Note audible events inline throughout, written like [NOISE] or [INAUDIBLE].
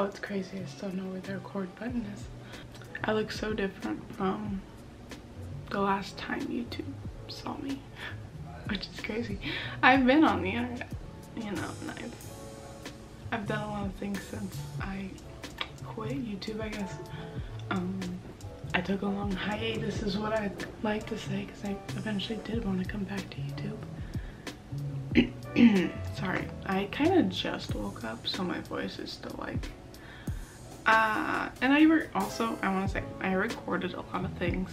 Oh, it's crazy. I still know where the record button is. I look so different from the last time YouTube saw me, which is crazy. I've been on the internet, you know, and I've, I've done a lot of things since I quit YouTube, I guess. Um, I took a long hiatus This is what I'd like to say because I eventually did want to come back to YouTube. [CLEARS THROAT] Sorry, I kind of just woke up so my voice is still like uh, and I also I want to say I recorded a lot of things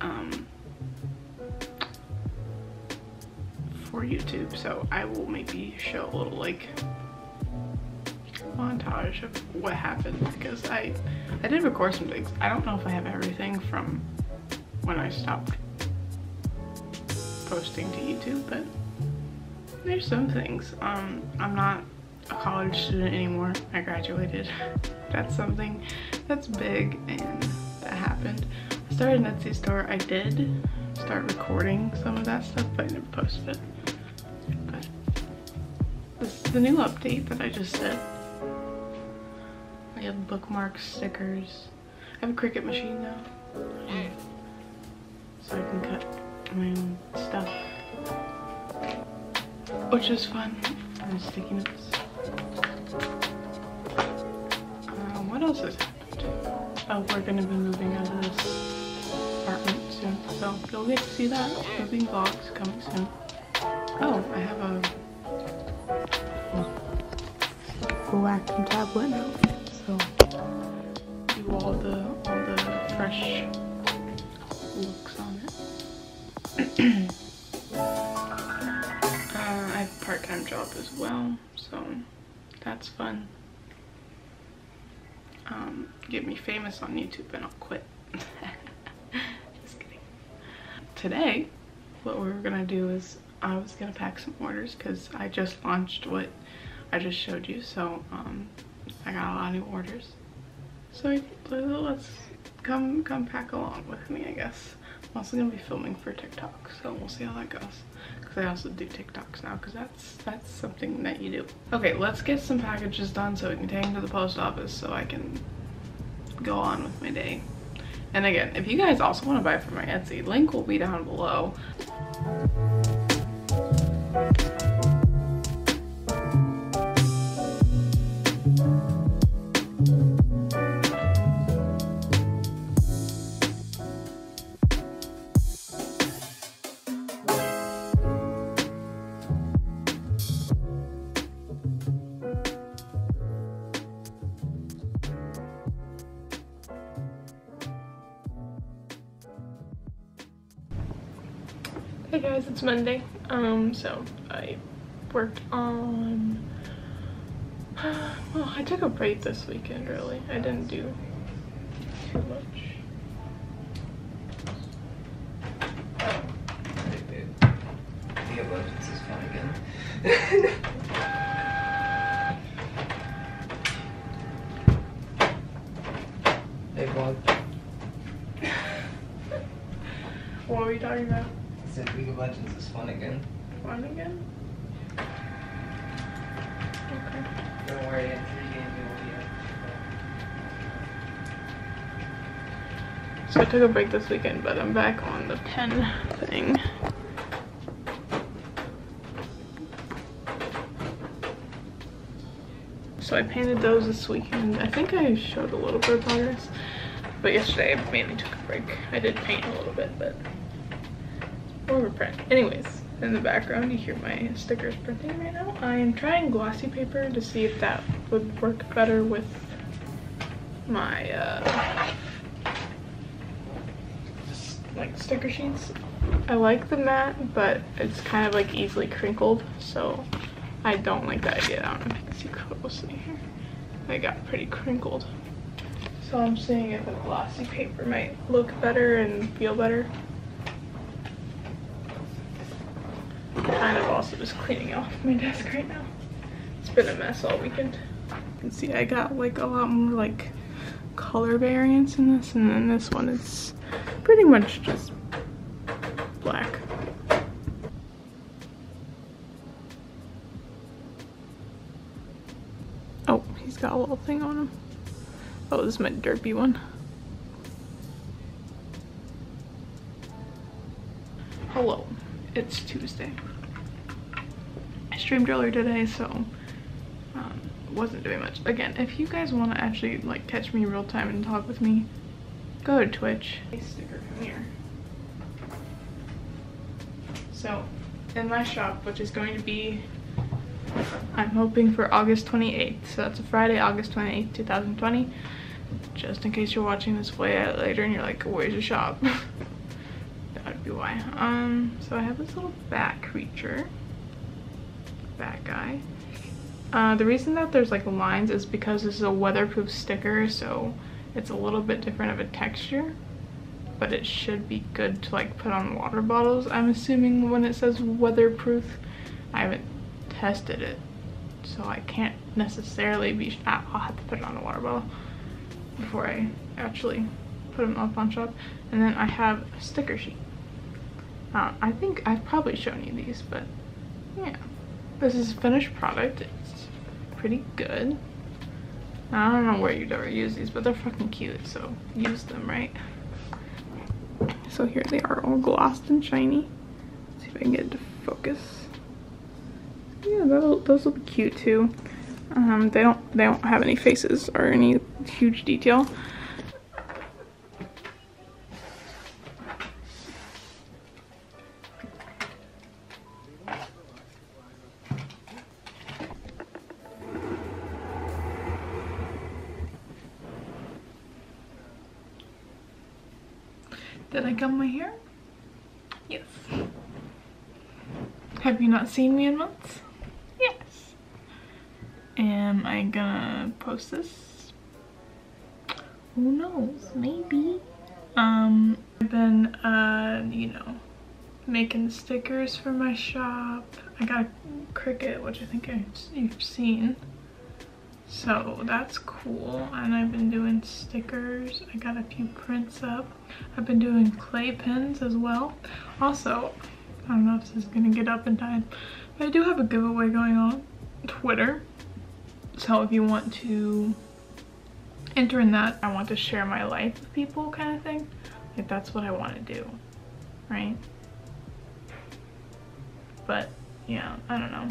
um, for YouTube so I will maybe show a little like montage of what happened because I I did record some things. I don't know if I have everything from when I stopped posting to YouTube, but there's some things. Um, I'm not a college student anymore. I graduated. [LAUGHS] That's something that's big and that happened. I started an Etsy store. I did start recording some of that stuff, but I never posted it. But this is the new update that I just did. I have bookmarks, stickers. I have a Cricut machine now. So I can cut my own stuff. Which is fun. And sticky notes. What else has happened? Oh, we're gonna be moving out of this apartment soon. So you'll get to see that. Moving vlogs coming soon. Oh, I have a Wacom tablet now so do all the all the fresh looks on it. [CLEARS THROAT] uh, I have a part-time job as well, so that's fun. Um, get me famous on YouTube and I'll quit. [LAUGHS] Just kidding. Today, what we are gonna do is I was gonna pack some orders because I just launched what I just showed you. So um, I got a lot of new orders. So let's come come pack along with me, I guess. I'm also gonna be filming for TikTok, so we'll see how that goes. I also do TikToks now, cause that's that's something that you do. Okay, let's get some packages done so we can take them to the post office so I can go on with my day. And again, if you guys also want to buy from my Etsy, link will be down below. Guys, it's Monday. Um, so I worked on. [SIGHS] Well, I took a break this weekend. Really, I didn't do too much. The abundance is fun again. hey vlog. What were you talking about? I said League of Legends is fun again. Fun again? Okay. Don't worry, in three games you'll be So I took a break this weekend, but I'm back on the pen thing. So I painted those this weekend. I think I showed a little bit of progress, but yesterday I mainly took a break. I did paint a little bit, but more of print. Anyways, in the background you hear my stickers printing right now. I am trying glossy paper to see if that would work better with my uh, sticker sheets. I like the matte, but it's kind of like easily crinkled, so I don't like that idea. I don't know if you can see closely here. I got pretty crinkled. So I'm seeing if a glossy paper might look better and feel better. Kind of also just cleaning off my desk right now. It's been a mess all weekend. You can see I got like a lot more like color variance in this and then this one is pretty much just black. Oh, he's got a little thing on him. Oh, this is my derpy one. Hello, it's Tuesday. I streamed earlier today, so um, wasn't doing much. Again, if you guys want to actually like catch me real time and talk with me, go to Twitch. Sticker, here. So, in my shop, which is going to be, I'm hoping for August 28th. So that's a Friday, August 28th, 2020. Just in case you're watching this way later and you're like, where's your shop? [LAUGHS] that would be why. Um, so I have this little bat creature. Bat guy. Uh, the reason that there's like lines is because this is a weatherproof sticker, so it's a little bit different of a texture but it should be good to like put on water bottles I'm assuming when it says weatherproof. I haven't tested it so I can't necessarily be I'll have to put it on a water bottle before I actually put them up on shop and then I have a sticker sheet. Uh, I think I've probably shown you these but yeah. This is finished product. It's pretty good I don't know where you'd ever use these but they're fucking cute so use them right so here they are all glossed and shiny. Let's see if I can get it to focus. Yeah, those look cute too. Um, they don't they don't have any faces or any huge detail. Seen me in months? Yes. Am I gonna post this? Who knows? Maybe. Um, I've been, uh, you know, making stickers for my shop. I got a Cricut, which I think you've seen. So that's cool. And I've been doing stickers. I got a few prints up. I've been doing clay pins as well. Also, I don't know if this is gonna get up in time, but I do have a giveaway going on Twitter. So if you want to enter in that, I want to share my life with people kind of thing. Like that's what I want to do, right? But yeah, I don't know.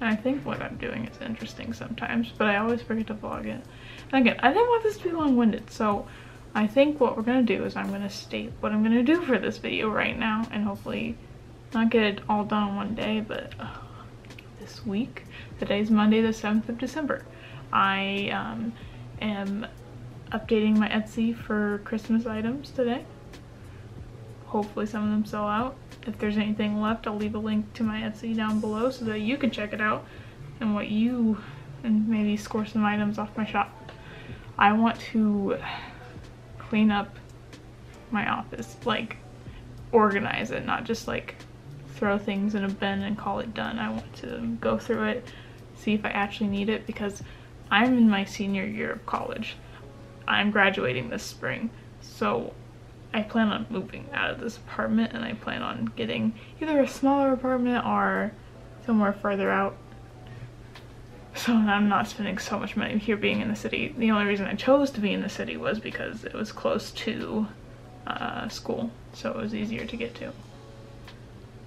And I think what I'm doing is interesting sometimes, but I always forget to vlog it. And again, I didn't want this to be long-winded, so I think what we're gonna do is I'm gonna state what I'm gonna do for this video right now, and hopefully not get it all done one day, but uh, this week, today's Monday the 7th of December. I um, am updating my Etsy for Christmas items today. Hopefully some of them sell out if there's anything left, I'll leave a link to my Etsy down below so that you can check it out and what you, and maybe score some items off my shop. I want to clean up my office, like organize it, not just like throw things in a bin and call it done. I want to go through it, see if I actually need it because I'm in my senior year of college. I'm graduating this spring, so I plan on moving out of this apartment and I plan on getting either a smaller apartment or somewhere further out. So I'm not spending so much money here being in the city. The only reason I chose to be in the city was because it was close to uh, school, so it was easier to get to.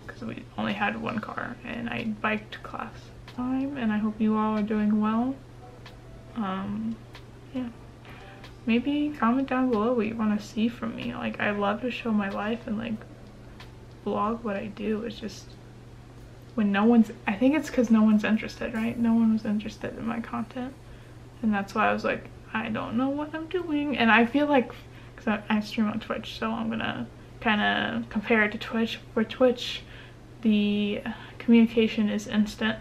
Because we only had one car and I biked class. Time and I hope you all are doing well. Um, yeah maybe comment down below what you want to see from me. Like, I love to show my life and like vlog what I do. It's just when no one's, I think it's because no one's interested, right? No one was interested in my content. And that's why I was like, I don't know what I'm doing. And I feel like, because I, I stream on Twitch, so I'm gonna kind of compare it to Twitch. For Twitch, the communication is instant.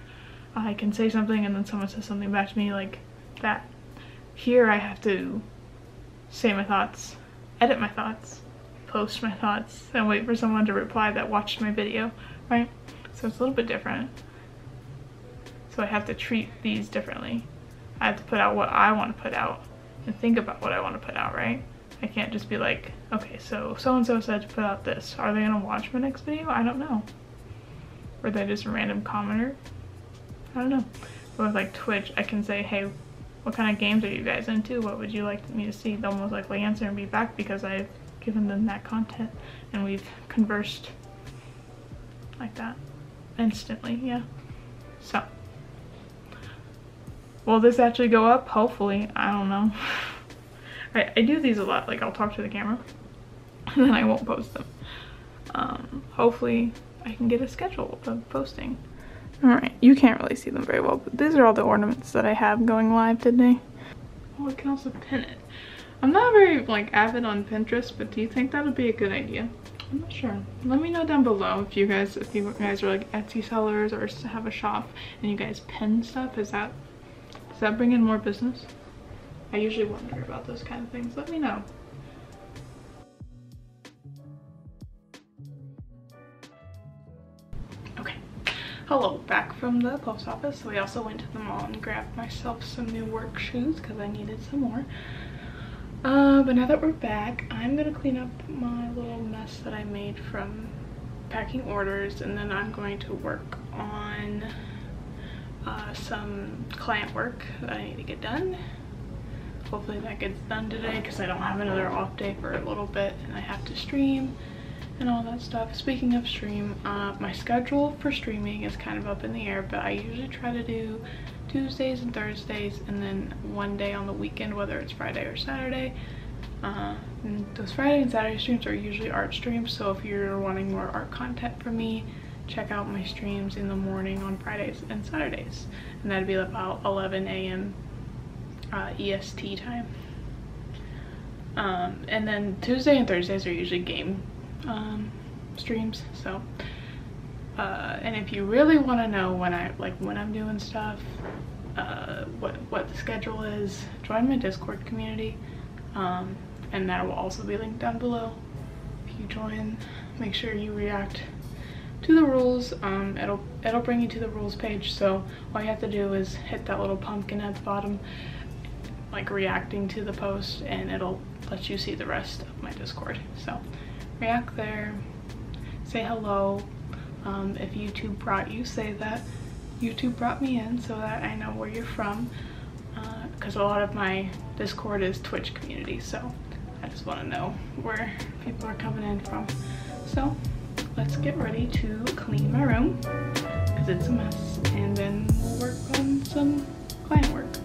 I can say something and then someone says something back to me like that. Here I have to say my thoughts, edit my thoughts, post my thoughts, and wait for someone to reply that watched my video, right? So it's a little bit different. So I have to treat these differently. I have to put out what I want to put out and think about what I want to put out, right? I can't just be like, okay, so so-and-so said to put out this. Are they gonna watch my next video? I don't know. Or they just a random commenter? I don't know. But with like Twitch, I can say, hey, what kind of games are you guys into? What would you like me to see? They'll most likely answer and be back because I've given them that content and we've conversed like that instantly, yeah. So, will this actually go up? Hopefully, I don't know. [LAUGHS] I, I do these a lot, like I'll talk to the camera [LAUGHS] and then I won't post them. Um, hopefully I can get a schedule of posting. Alright, you can't really see them very well, but these are all the ornaments that I have going live today. Oh, I can also pin it. I'm not very like avid on Pinterest, but do you think that would be a good idea? I'm not sure. Let me know down below if you guys if you guys are like Etsy sellers or have a shop and you guys pin stuff. Is that does that bring in more business? I usually wonder about those kind of things. Let me know. Okay. Hello, back from the post office. So we also went to the mall and grabbed myself some new work shoes because I needed some more. Uh, but now that we're back, I'm gonna clean up my little mess that I made from packing orders and then I'm going to work on uh, some client work that I need to get done. Hopefully that gets done today because I don't have another off day for a little bit and I have to stream and all that stuff. Speaking of stream, uh, my schedule for streaming is kind of up in the air, but I usually try to do Tuesdays and Thursdays and then one day on the weekend, whether it's Friday or Saturday. Uh, those Friday and Saturday streams are usually art streams, so if you're wanting more art content from me, check out my streams in the morning on Fridays and Saturdays. And that'd be about 11 a.m. Uh, EST time. Um, and then Tuesday and Thursdays are usually game um, streams. So, uh, and if you really want to know when I like when I'm doing stuff, uh, what what the schedule is, join my Discord community, um, and that will also be linked down below. If you join, make sure you react to the rules. Um, it'll it'll bring you to the rules page. So all you have to do is hit that little pumpkin at the bottom, like reacting to the post, and it'll let you see the rest of my Discord. So react there, say hello. Um, if YouTube brought you, say that YouTube brought me in so that I know where you're from. Because uh, a lot of my Discord is Twitch community, so I just want to know where people are coming in from. So let's get ready to clean my room because it's a mess and then we'll work on some client work.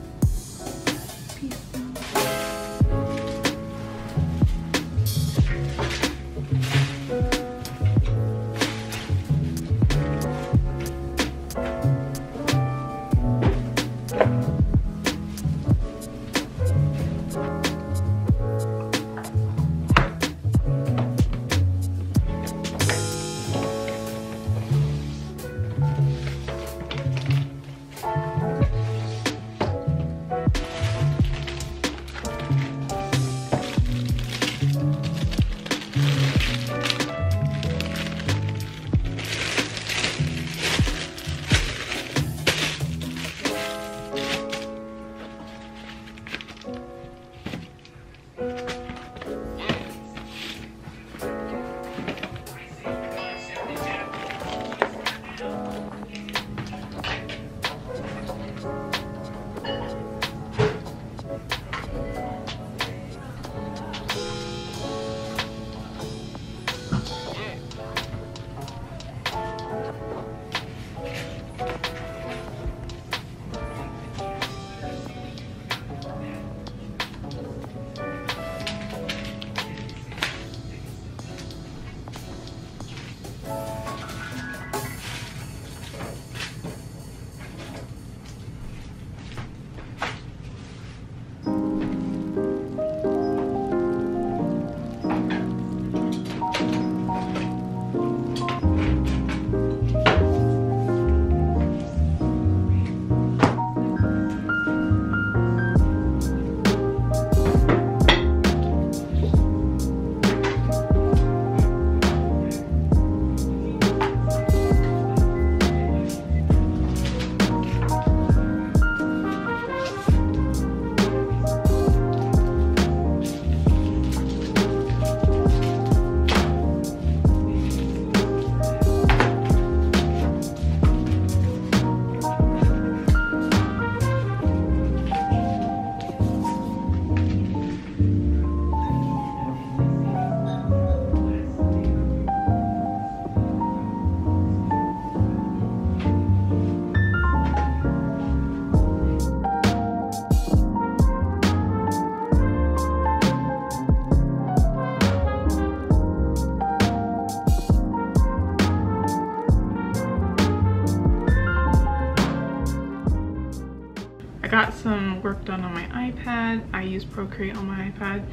Use Procreate on my iPad.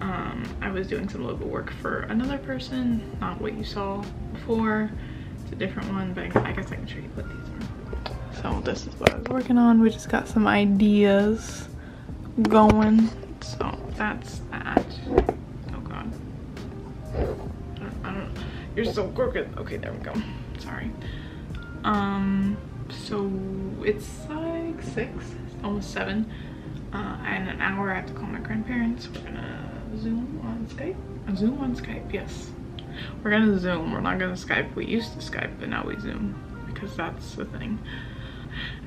Um, I was doing some logo work for another person, not what you saw before. It's a different one, but I guess I can show you what these are. So this is what I was working on. We just got some ideas going. So that's that. Oh god. I don't, I don't You're so crooked. Okay, there we go. Sorry. Um, so it's like six, almost seven. Uh, and an hour I have to call my grandparents. We're gonna Zoom on Skype. A Zoom on Skype, yes. We're gonna Zoom. We're not gonna Skype. We used to Skype, but now we Zoom because that's the thing.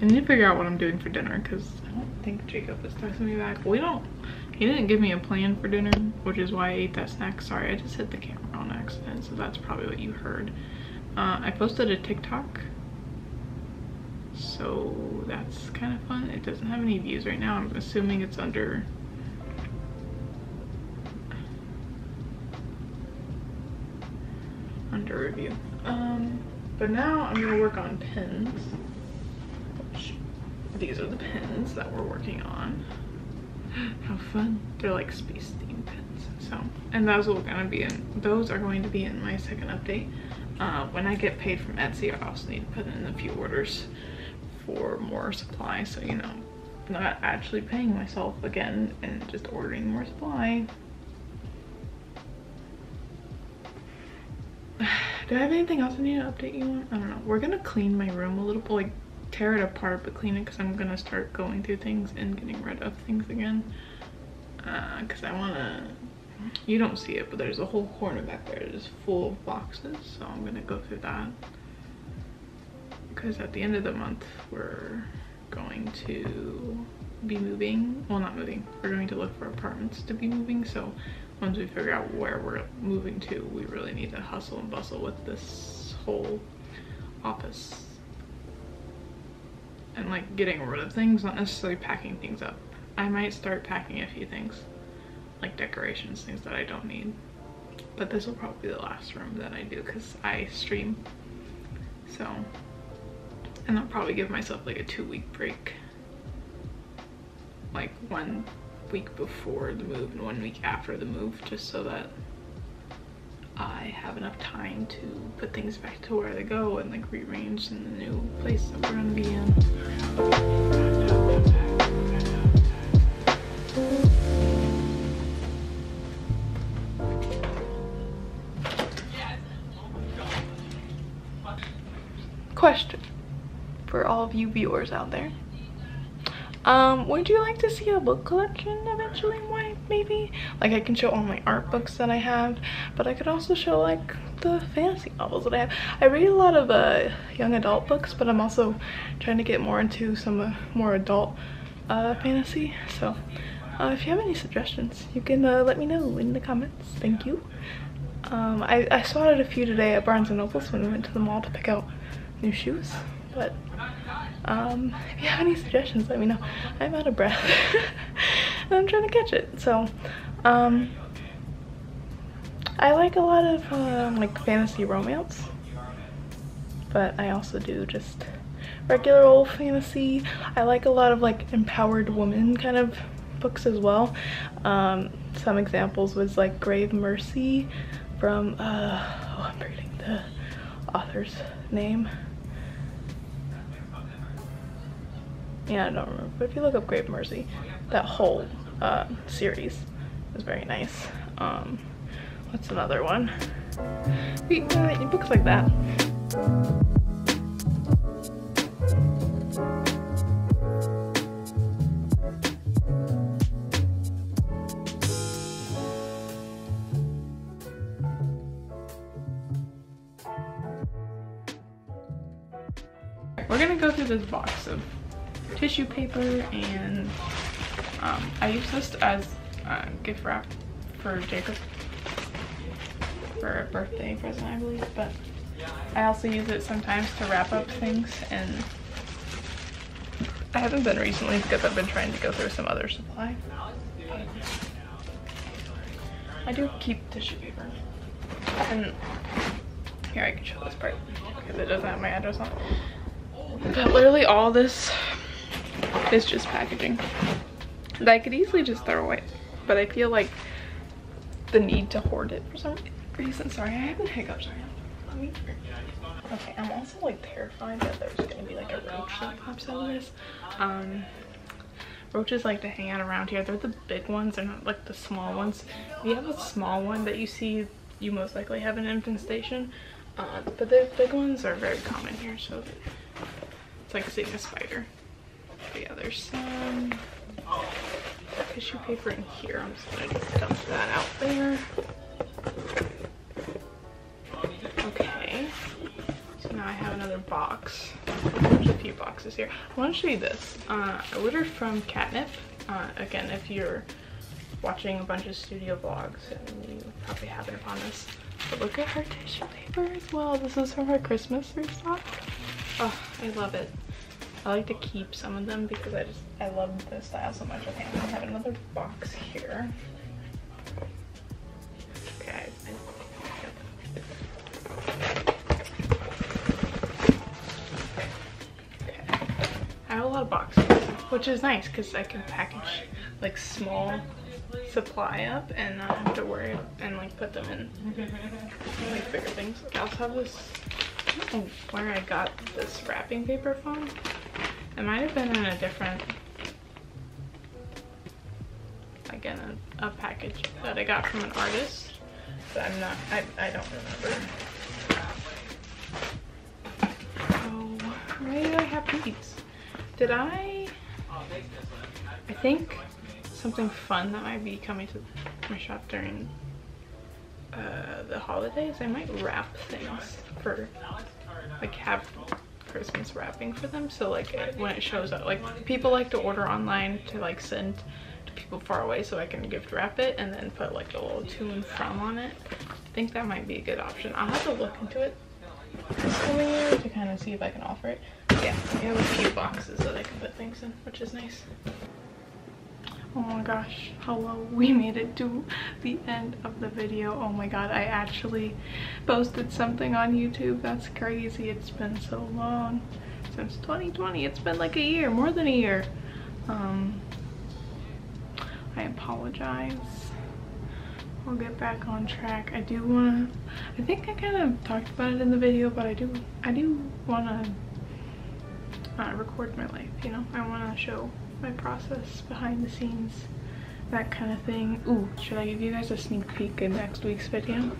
I need to figure out what I'm doing for dinner because I don't think Jacob is texting me back. We don't, he didn't give me a plan for dinner, which is why I ate that snack. Sorry, I just hit the camera on accident, so that's probably what you heard. Uh, I posted a TikTok, so that's kind of fun. It doesn't have any views right now. I'm assuming it's under under review. Um, but now I'm gonna work on pins. These are the pins that we're working on. How fun. They're like space themed pins. So, and those are gonna be in, those are going to be in my second update. Uh, when I get paid from Etsy, I also need to put in a few orders for more supply. So, you know, not actually paying myself again and just ordering more supply. [SIGHS] Do I have anything else I need to update you on? I don't know. We're gonna clean my room a little bit, like tear it apart, but clean it because I'm gonna start going through things and getting rid of things again. Uh, cause I wanna, you don't see it, but there's a whole corner back there that is full of boxes. So I'm gonna go through that. Cause at the end of the month, we're going to be moving. Well, not moving. We're going to look for apartments to be moving. So once we figure out where we're moving to, we really need to hustle and bustle with this whole office. And like getting rid of things, not necessarily packing things up. I might start packing a few things, like decorations, things that I don't need. But this will probably be the last room that I do because I stream. So, and I'll probably give myself like a two week break. Like one week before the move and one week after the move just so that I have enough time to put things back to where they go and like rearrange in the new place that we're gonna be in. You viewers out there? Um would you like to see a book collection eventually why maybe? Like i can show all my art books that i have but i could also show like the fantasy novels that i have. I read a lot of uh young adult books but i'm also trying to get more into some uh, more adult uh fantasy. So uh, if you have any suggestions you can uh, let me know in the comments. Thank you. Um i i spotted a few today at barnes and nobles when we went to the mall to pick out new shoes but um, if you have any suggestions let me know. I'm out of breath. And [LAUGHS] i'm trying to catch it so um, i like a lot of um, like fantasy romance but i also do just regular old fantasy. I like a lot of like empowered woman kind of books as well. Um, some examples was like grave mercy from uh oh i'm reading the author's name yeah i don't remember. But if you look up grave mercy that whole uh, series is very nice. Um what's another one? Books like that. We're gonna go through this box of tissue paper and um, I use this as a gift wrap for Jacob. For a birthday present I believe but I also use it sometimes to wrap up things and I haven't been recently because I've been trying to go through some other supply. I do keep tissue paper. And here I can show this part because it doesn't have my address on but literally all this It's just packaging that I could easily just throw away. But I feel like the need to hoard it for some reason. Sorry, I have hiccups right now. Let me Okay, I'm also like terrified that there's gonna be like a roach that pops out of this. Um, roaches like to hang out around here. They're the big ones, they're not like the small ones. If you have a small one that you see, you most likely have an infestation. Uh, but the big ones are very common here, so it's like seeing a spider. Yeah, there's some tissue paper in here. I'm just gonna dump that out there. Okay. So now I have another box. There's a few boxes here. I want to show you this. Uh, I ordered from Catnip. Uh, again, if you're watching a bunch of studio vlogs and you probably happen upon this. But look at her tissue paper as well. This is from her Christmas restock. Oh, I love it. I like to keep some of them because I just, I love the style so much. Okay, I have another box here. Okay. Okay. I have a lot of boxes, which is nice because I can package like small supply up and not have to worry and like put them in like bigger things. I also have this, I don't know where I got this wrapping paper from. It might have been in a different, like in a, a package that I got from an artist, but I'm not, I, I don't remember. Oh, why do I have these? Did I, I think something fun that might be coming to my shop during uh, the holidays. I might wrap things for, like have Christmas wrapping for them. So like it, when it shows up, like people like to order online to like send to people far away so I can gift wrap it and then put like a little to and from on it. I think that might be a good option. I'll have to look into it this coming year to kind of see if I can offer it. Yeah, I have a few boxes that I can put things in, which is nice. Oh my gosh, hello, we made it to the end of the video. Oh my god, I actually posted something on YouTube. That's crazy. It's been so long. Since 2020, it's been like a year, more than a year. Um, I apologize. I'll get back on track. I do wanna, I think I kind of talked about it in the video, but I do, I do wanna uh, record my life, you know? I wanna show my process behind the scenes that kind of thing. Ooh, should i give you guys a sneak peek in next week's video?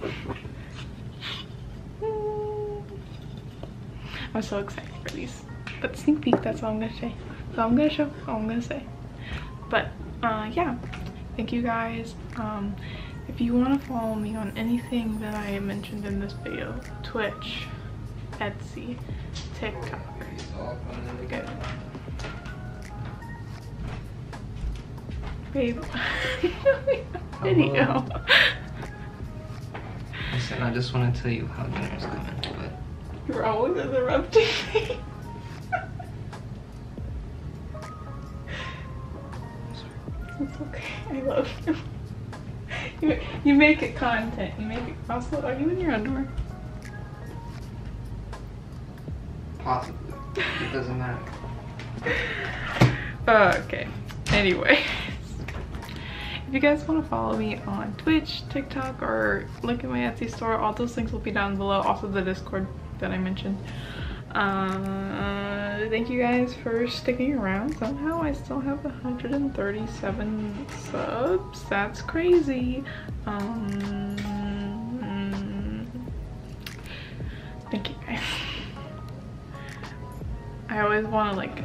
I'm so excited for these. But sneak peek that's all i'm gonna say. All i'm gonna show all i'm gonna say. But uh yeah. Thank you guys. Um if you want to follow me on anything that i mentioned in this video twitch etsy tiktok Babe. Video. Listen, I just want to tell you how dinner's coming, but... You're always interrupting me. it's okay. I love you. you. You make it content. You make it... Also, are you in your underwear? Possibly. It doesn't matter. [LAUGHS] okay. Anyway if you guys want to follow me on Twitch, TikTok, or look at my Etsy store, all those links will be down below. Also the Discord that I mentioned. Uh, thank you guys for sticking around. Somehow I still have 137 subs. That's crazy. Um, thank you guys. [LAUGHS] I always want to like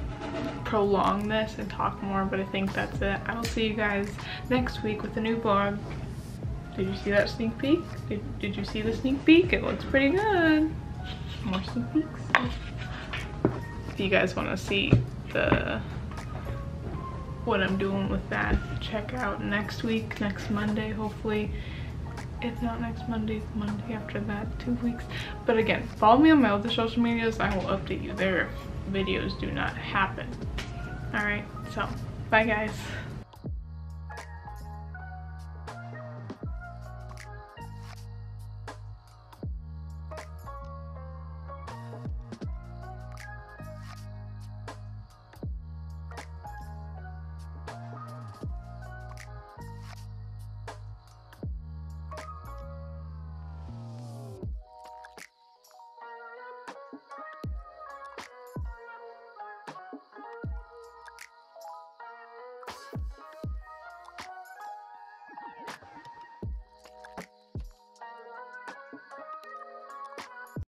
prolong this and talk more, but I think that's it. I will see you guys next week with a new vlog. Did you see that sneak peek? Did, did you see the sneak peek? It looks pretty good. More sneak peeks. If you guys want to see the what I'm doing with that, check out next week, next Monday, hopefully. If not next Monday, Monday after that, two weeks. But again, follow me on my other social medias. I will update you there if videos do not happen. All right, so bye guys.